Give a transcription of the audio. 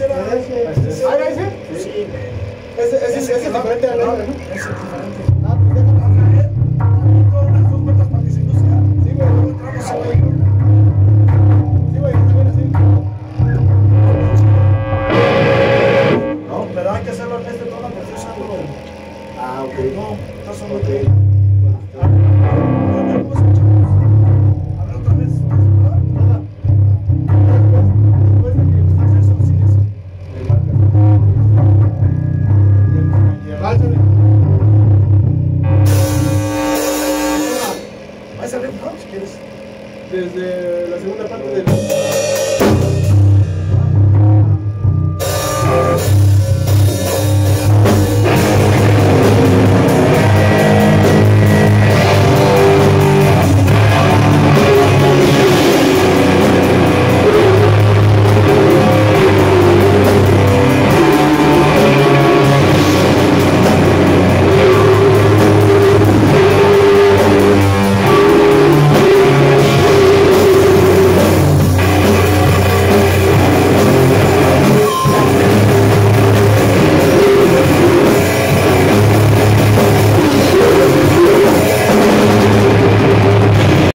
ese era. Ese. ¿Ah, era ese? Sí. Ese, ese, ese es diferente al ¿no? Ese es diferente. Ah, pues unas dos para que se luzca. Sí, güey. Luego entramos a güey. Sí, güey, está bien así. No, pero hay que hacerlo en este tono porque es algo. Ah, ok. No, está solo que. desde la segunda parte del...